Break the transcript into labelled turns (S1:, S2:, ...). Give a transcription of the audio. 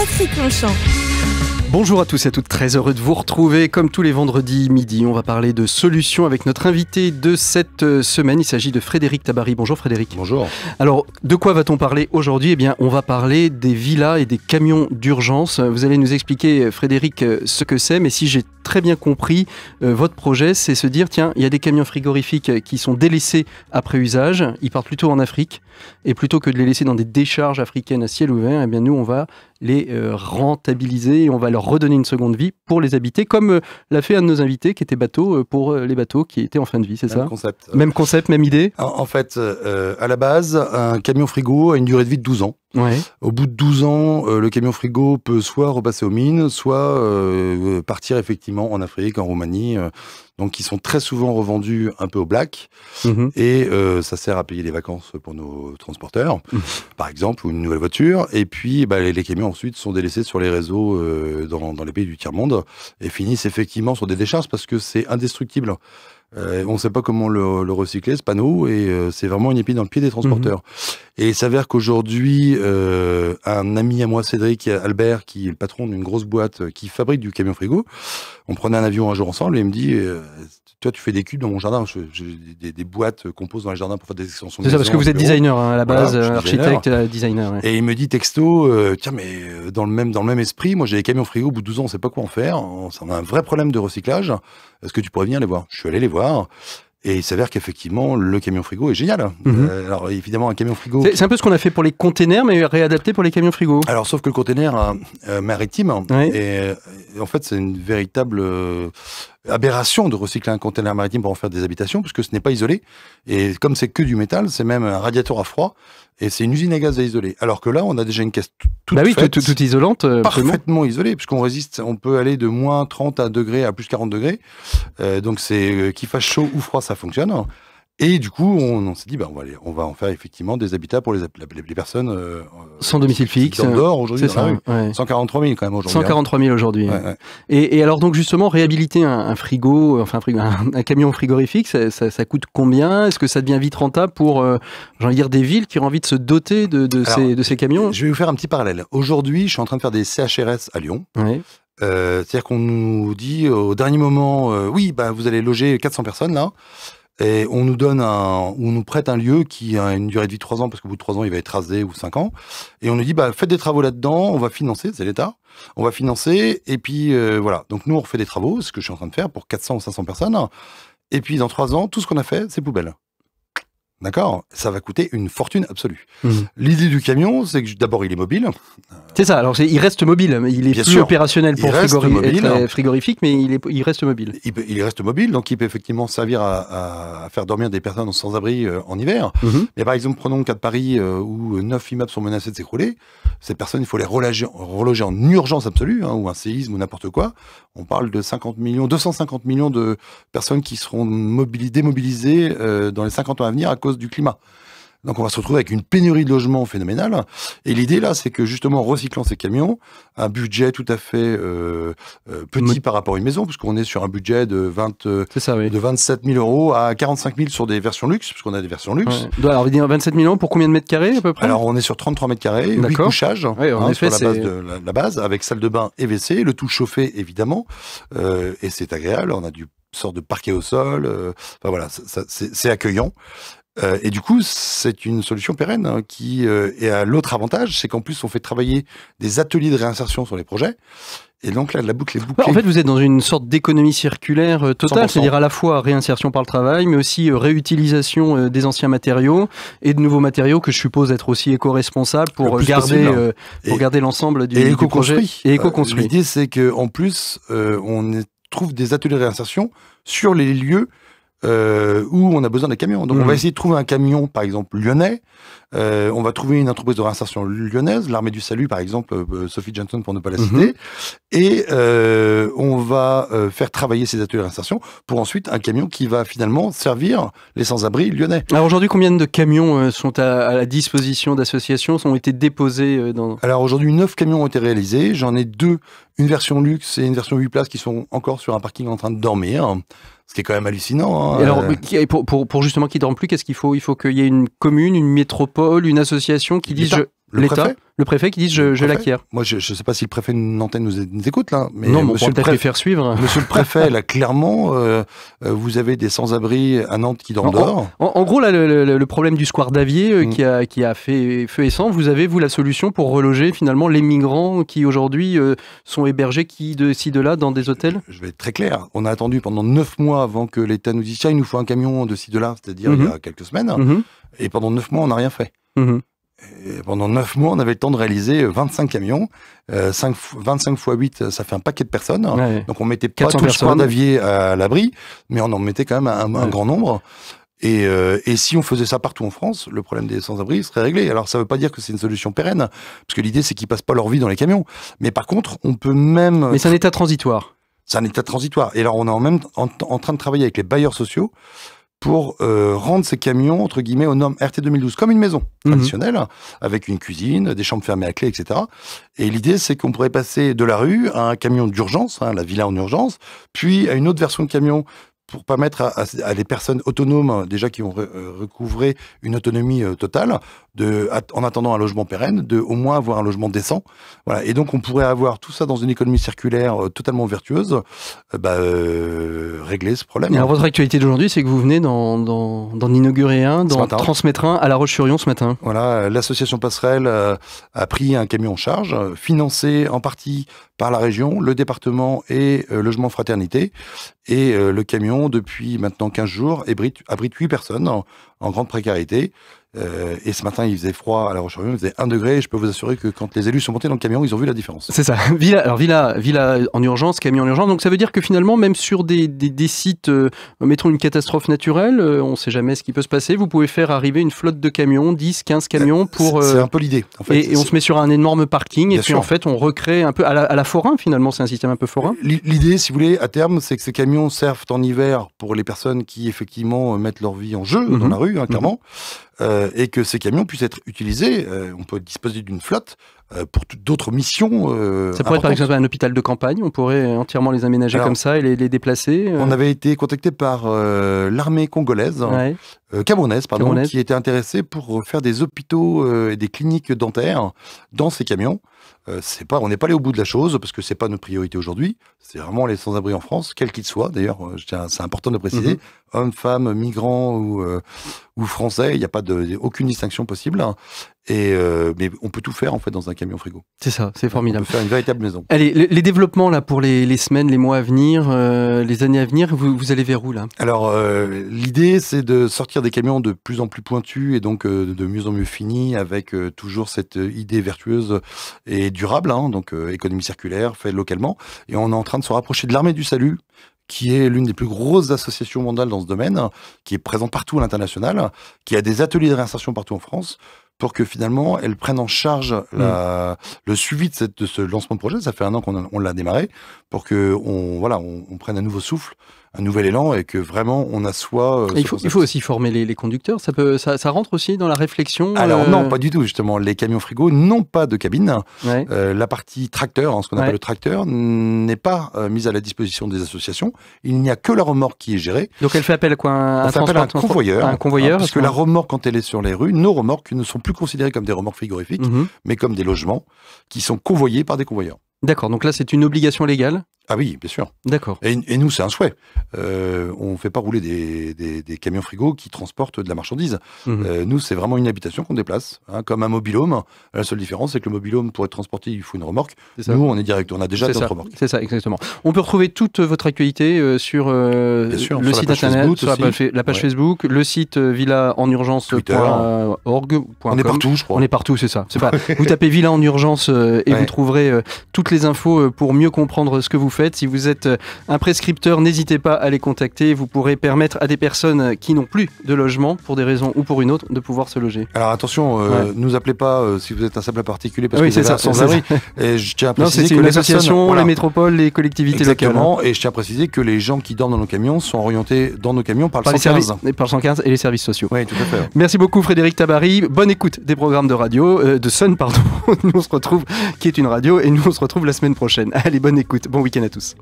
S1: Patrick Longchamp.
S2: Bonjour à tous et à toutes, très heureux de vous retrouver. Comme tous les vendredis midi, on va parler de solutions avec notre invité de cette euh, semaine. Il s'agit de Frédéric Tabary. Bonjour Frédéric.
S3: Bonjour.
S2: Alors, de quoi va-t-on parler aujourd'hui? Eh bien, on va parler des villas et des camions d'urgence. Vous allez nous expliquer, Frédéric, euh, ce que c'est, mais si j'ai très bien compris, euh, votre projet, c'est se dire, tiens, il y a des camions frigorifiques qui sont délaissés après usage, ils partent plutôt en Afrique, et plutôt que de les laisser dans des décharges africaines à ciel ouvert, eh bien, nous, on va les euh, rentabiliser et on va leur redonner une seconde vie pour les habiter, comme euh, l'a fait un de nos invités qui était bateau euh, pour les bateaux qui étaient en fin de vie, c'est ça
S3: concept.
S2: Même concept, même idée
S3: En, en fait, euh, à la base, un camion frigo a une durée de vie de 12 ans.
S2: Ouais.
S3: Au bout de 12 ans, euh, le camion frigo peut soit repasser aux mines, soit euh, partir effectivement en Afrique, en Roumanie. euh, donc, ils sont très souvent revendus un peu au black.
S2: Mhm.
S3: Et euh, ça sert à payer les vacances pour nos transporteurs,
S2: Mhm.
S3: par exemple, ou une nouvelle voiture. Et puis, bah, les, les camions ensuite sont délaissés sur les réseaux euh, dans, dans les pays du tiers-monde et finissent effectivement sur des décharges parce que c'est indestructible. Euh, on ne sait pas comment le, le recycler, ce panneau, et euh, c'est vraiment une épine dans le pied des transporteurs. Et il s'avère qu'aujourd'hui, euh, un ami à moi, Cédric Albert, qui est le patron d'une grosse boîte qui fabrique du camion frigo, on prenait un avion un jour ensemble et il me dit Toi, tu fais des cubes dans mon jardin. J'ai des, des boîtes qu'on pose dans les jardins pour faire des extensions. de
S2: C'est ça, parce que vous êtes designer hein, à la base, architecte, designer. ouais.
S3: Et il me dit texto, tiens mais dans le même dans le même esprit, moi j'ai des camions frigo au bout de 12 ans, on sait pas quoi en faire, on, on a un vrai problème de recyclage. Est-ce que tu pourrais venir les voir? Je suis allé les voir. Et il s'avère qu'effectivement, le camion frigo est génial.
S2: Mhm.
S3: Euh, alors évidemment, un camion frigo.
S2: C'est un peu ce qu'on a fait pour les containers, mais réadapté pour les camions frigo.
S3: Alors sauf que le container euh, euh, maritime, et, en fait c'est une véritable aberration de recycler un container maritime pour en faire des habitations, puisque ce n'est pas isolé. Et comme c'est que du métal, c'est même un radiateur à froid, et c'est une usine à gaz à isoler. Alors que là, on a déjà une caisse tout- toute
S2: bah oui,
S3: faite.
S2: tout, tout isolante. euh, absolument.
S3: parfaitement isolé, puisqu'on résiste, on peut aller de moins 30 à degrés à plus 40 degrés. Euh, donc c'est euh, qu'il fasse chaud ou froid, ça fonctionne. Et du coup, on, on s'est dit, bah, on, va aller- on va en faire effectivement des habitats pour les, les, les personnes euh,
S2: Sans domicile fixe.
S3: dehors aujourd'hui
S2: C'est ça. ouais.
S3: 143 000 quand même aujourd'hui. hein.
S2: 143 000 aujourd'hui.
S3: Ouais, ouais.
S2: Et, et alors donc justement réhabiliter un, un frigo, enfin un, frigo, un, un camion frigorifique, ça, ça- ça coûte combien? Est-ce que ça devient vite rentable pour, euh, j'ai envie de dire, des villes qui ont envie de se doter de, de
S3: Alors,
S2: ces, de ces camions?
S3: Je vais vous faire un petit parallèle. Aujourd'hui, je suis en train de faire des CHRS à Lyon. Euh, C'est-à-dire qu'on nous dit au dernier moment, euh, oui, bah, vous allez loger 400 personnes là. Et on nous donne un, on nous prête un lieu qui a une durée de vie de 3 ans, parce qu'au bout de 3 ans, il va être rasé ou 5 ans. Et on nous dit, bah, faites des travaux là-dedans, on va financer, c'est l'État. On va financer, et puis euh, voilà. Donc nous, on refait des travaux, ce que je suis en train de faire pour 400 ou 500 personnes. Et puis dans 3 ans, tout ce qu'on a fait, c'est poubelle. D'accord? Ça va coûter une fortune absolue.
S2: Mhm.
S3: L'idée du camion, c'est que d'abord, il est mobile.
S2: C'est ça. Alors il reste mobile, il est
S3: Bien
S2: plus
S3: sûr.
S2: opérationnel pour frigori-
S3: mobile.
S2: être, euh, frigorifique, mais il, est, il reste mobile.
S3: Il, peut- il reste mobile, donc il peut effectivement servir à, faire dormir des personnes sans abri euh, en hiver.
S2: Mhm.
S3: Mais par exemple, prenons le cas de Paris euh, où neuf immeubles sont menacés de s'écrouler. Ces personnes, il faut les reloger, reloger en urgence absolue, hein, ou un séisme ou n'importe quoi. On parle de 50 millions, 250 millions de personnes qui seront mobili- démobilisées euh, dans les 50 ans à venir à cause du climat. Donc on va se retrouver avec une pénurie de logements phénoménale. Et l'idée là, c'est que justement en recyclant ces camions, un budget tout à fait euh, euh, petit par rapport à une maison, puisqu'on est sur un budget de 20, euh,
S2: ça, oui.
S3: de 27 000 euros à 45 000 sur des versions luxe, puisqu'on a des versions luxe.
S2: Ouais. Alors, on va dire 27 000 euros pour combien de mètres carrés à peu près?
S3: Alors on est sur 33 mètres carrés, 8
S2: D'accord.
S3: couchages
S2: en
S3: hein,
S2: effet,
S3: sur la base,
S2: c'est-
S3: de, la, la base, avec salle de bain et WC, le tout chauffé évidemment, euh, et c'est agréable. On a du sort de parquet au sol, euh, enfin voilà, c'est accueillant. Euh, et du coup, c'est une solution pérenne hein, qui euh, et a l'autre avantage, c'est qu'en plus on fait travailler des ateliers de réinsertion sur les projets. Et donc là, la boucle est bouclée.
S2: En fait, vous êtes dans une sorte d'économie circulaire euh, totale,
S3: 100%.
S2: c'est-à-dire à la fois réinsertion par le travail, mais aussi euh, réutilisation euh, des anciens matériaux et de nouveaux matériaux que je suppose être aussi éco-responsables
S3: Le
S2: pour garder,
S3: possible.
S2: euh, pour
S3: Et-
S2: garder l'ensemble du,
S3: et
S2: du projet
S3: éco-construit.
S2: et éco-construit.
S3: L'idée, c'est que en plus, on trouve des ateliers de réinsertion sur les lieux euh, où on a besoin des camions. Donc,
S2: Mhm.
S3: on va essayer de trouver un camion, par exemple, lyonnais. Euh, on va trouver une entreprise de réinsertion lyonnaise, l'armée du salut, par exemple, euh, Sophie Johnson, pour ne pas la
S2: Mhm.
S3: citer. Et euh, on va faire travailler ces ateliers de réinsertion pour ensuite un camion qui va finalement servir les sans-abri lyonnais.
S2: Alors aujourd'hui, combien de camions sont à, à la disposition d'associations, ont été déposés dans...
S3: Alors aujourd'hui, neuf camions ont été réalisés. J'en ai deux, une version luxe et une version 8 places qui sont encore sur un parking en train de dormir. Ce qui est quand même hallucinant. hein.
S2: Et alors,
S3: Euh,
S2: pour, pour, pour justement qu'ils dorment plus, qu'est-ce qu'il faut? Il faut qu'il y ait une commune, une métropole, une association qui dise...
S3: L'État. Le préfet
S2: qui dit je, je
S3: préfet.
S2: l'acquiers.
S3: Moi, je ne sais pas si le préfet d'une antenne nous, nous écoute là, mais
S2: non, mais on
S3: monsieur,
S2: pourra
S3: le préfet,
S2: faire suivre.
S3: monsieur le préfet, là, clairement, euh, euh, vous avez des sans-abri à Nantes qui dorment
S2: En-
S3: dehors.
S2: En, en gros, là, le, le- le problème du square d'Avier euh,
S3: Mm.
S2: qui, a, qui a fait feu et sang, vous avez, vous, la solution pour reloger finalement les migrants qui aujourd'hui euh, sont hébergés qui de ci, de là dans des hôtels?
S3: Je vais être très clair. On a attendu pendant neuf mois avant que l'État nous dise tiens, il nous faut un camion de ci de là, c'est-à-dire il y a quelques semaines.
S2: Mhm,
S3: Et pendant neuf mois, on n'a rien fait.
S2: mhm.
S3: Et pendant neuf mois, on avait le temps de réaliser 25 camions. Euh, 5 f- 25 fois 8, ça fait un paquet de personnes.
S2: Ouais.
S3: Donc on mettait pas
S2: 400
S3: tout le square d'avier à l'abri, mais on en mettait quand même un, un
S2: Ouais.
S3: grand nombre. Et, euh, et si on faisait ça partout en France, le problème des sans-abri serait réglé. Alors ça veut pas dire que c'est une solution pérenne, parce que l'idée c'est qu'ils passent pas leur vie dans les camions. Mais par contre, on peut même...
S2: Mais c'est un état transitoire.
S3: C'est un état transitoire. Et alors, on est en même en, en train de travailler avec les bailleurs sociaux pour euh, rendre ces camions, entre guillemets, aux normes RT 2012, comme une maison
S2: Mhm.
S3: traditionnelle, avec une cuisine, des chambres fermées à clé, etc. Et l'idée, c'est qu'on pourrait passer de la rue à un camion d'urgence, hein, la villa en urgence, puis à une autre version de camion pour permettre à, à, à des personnes autonomes, déjà qui ont re- euh, recouvré une autonomie euh, totale, de, at- en attendant un logement pérenne, de au moins avoir un logement décent. Voilà. Et donc, on pourrait avoir tout ça dans une économie circulaire euh, totalement vertueuse, euh, bah, régler ce problème.
S2: Et alors, votre actualité d'aujourd'hui, c'est que vous venez d'en inaugurer un, d'en transmettre un à La Roche-sur-Yon ce matin.
S3: Voilà, l'association Passerelle a pris un camion en charge, financé en partie par la région, le département et Logement Fraternité. Et le camion, depuis maintenant 15 jours, abrite, abrite 8 personnes en grande précarité. Euh, et ce matin, il faisait froid à La Roche-sur-Yon, il faisait 1 degré. Et je peux vous assurer que quand les élus sont montés dans le camion, ils ont vu la différence.
S2: C'est ça. Villa, alors villa, villa en urgence, camion en urgence. Donc ça veut dire que finalement, même sur des, des, des sites, euh, mettons une catastrophe naturelle, euh, on ne sait jamais ce qui peut se passer, vous pouvez faire arriver une flotte de camions, 10, 15 camions pour...
S3: C'est
S2: euh,
S3: un peu l'idée. En fait.
S2: et, et on se met sur un énorme parking et puis
S3: sûr.
S2: en fait on recrée un peu à la, à la forain finalement, c'est un système un peu forain.
S3: L'i- L'idée, si vous voulez, à terme, c'est que ces camions servent en hiver pour les personnes qui, effectivement, mettent leur vie en jeu dans
S2: Mhm.
S3: la rue, hein, clairement, euh, et que ces camions puissent être utilisés. euh, on peut disposer d'une flotte euh, pour d'autres missions.
S2: Ça pourrait être par exemple un hôpital de campagne, on pourrait entièrement les aménager
S3: Alors,
S2: comme ça et les, les déplacer.
S3: On avait été contacté par l'armée congolaise,
S2: ouais.
S3: euh, camerounaise, pardon,
S2: Camerounaise.
S3: qui était intéressée pour faire des hôpitaux et des cliniques dentaires dans ces camions. C'est pas, on n'est pas allé au bout de la chose parce que c'est pas notre priorité aujourd'hui. C'est vraiment les sans-abri en France, quels qu'ils soient. D'ailleurs, c'est important de préciser,
S2: Mhm.
S3: hommes, femmes, migrants ou, ou français, il n'y a pas de, aucune distinction possible. Et euh, mais on peut tout faire en fait dans un camion frigo.
S2: C'est ça, c'est formidable.
S3: On peut faire une véritable maison.
S2: Allez, les, les développements là pour les, les semaines, les mois à venir, euh, les années à venir, vous, vous allez vers où là?
S3: Alors, euh, l'idée, c'est de sortir des camions de plus en plus pointus et donc de mieux en mieux finis, avec toujours cette idée vertueuse et durable, hein, donc économie circulaire, fait localement. Et on est en train de se rapprocher de l'armée du salut qui est l'une des plus grosses associations mondiales dans ce domaine, qui est présente partout à l'international, qui a des ateliers de réinsertion partout en France, pour que finalement elle prenne en charge la, le suivi de, cette- de ce lancement de projet. Ça fait un an qu'on l'a démarré, pour que on, voilà, on, on prenne un nouveau souffle, un nouvel élan, et que vraiment on assoit. euh,
S2: il faut,
S3: concept.
S2: il faut aussi former les, les conducteurs, ça, peut, ça, ça rentre aussi dans la réflexion
S3: Alors
S2: euh,
S3: non, pas du tout justement. Les camions frigo n'ont pas de cabine.
S2: ouais.
S3: Euh, la partie tracteur, hein, ce qu'on
S2: Ouais.
S3: appelle le tracteur, n'est pas euh, mise à la disposition des associations. Il n'y a que la remorque qui est gérée.
S2: Donc elle fait appel à quoi? Un,
S3: On fait appel à un convoyeur.
S2: Un convoyeur
S3: hein, parce que la remorque, quand elle est sur les rues, nos remorques ne sont plus considérées comme des remorques frigorifiques,
S2: Mhm.
S3: mais comme des logements qui sont convoyés par des convoyeurs.
S2: D'accord, donc là c'est une obligation légale
S3: Ah oui, bien sûr.
S2: D'accord.
S3: Et, et nous, c'est un souhait. Euh, on ne fait pas rouler des, des- des camions frigo qui transportent de la marchandise.
S2: Mhm.
S3: Euh, nous, c'est vraiment une habitation qu'on déplace, hein, comme un mobilhome. La seule différence, c'est que le mobilhome, pour être transporté, il faut une remorque. Nous, on est direct, on a déjà notre
S2: ça,
S3: remorque.
S2: c'est ça, exactement. On peut retrouver toute votre actualité euh, sur euh,
S3: sûr,
S2: le
S3: sur
S2: site internet,
S3: Facebook
S2: sur la page, la page
S3: Ouais.
S2: Facebook, le site euh, villa en
S3: Twitter.
S2: urgence.org.
S3: On est partout, je crois.
S2: On est partout, c'est ça. Pas. vous tapez Villa en urgence et
S3: Ouais.
S2: vous trouverez toutes les infos pour mieux comprendre ce que vous faites. Si vous êtes euh, un prescripteur, n'hésitez pas à les contacter. Vous pourrez permettre à des personnes qui n'ont plus de logement, pour des raisons ou pour une autre, de pouvoir se loger.
S3: Alors attention, euh,
S2: Ouais.
S3: nous appelez pas euh, si vous êtes un simple particulier parce
S2: oui,
S3: que
S2: c'est ça. c'est
S3: sans-abri.
S2: ça.
S3: Et je tiens à préciser que
S2: une
S3: les
S2: association,
S3: voilà.
S2: les métropoles, les collectivités locales. hein.
S3: Exactement. Et je tiens à préciser que les gens qui dorment dans nos camions sont orientés dans nos camions par le
S2: Par les,
S3: 115.
S2: services, et par le 115 et les services sociaux.
S3: Oui, tout à fait.
S2: Merci beaucoup Frédéric Tabary. Bonne écoute des programmes de radio, euh, de Sun pardon. nous on se retrouve, qui est une radio, et nous on se retrouve la semaine prochaine. Allez, bonne écoute. Bon week-end à tous.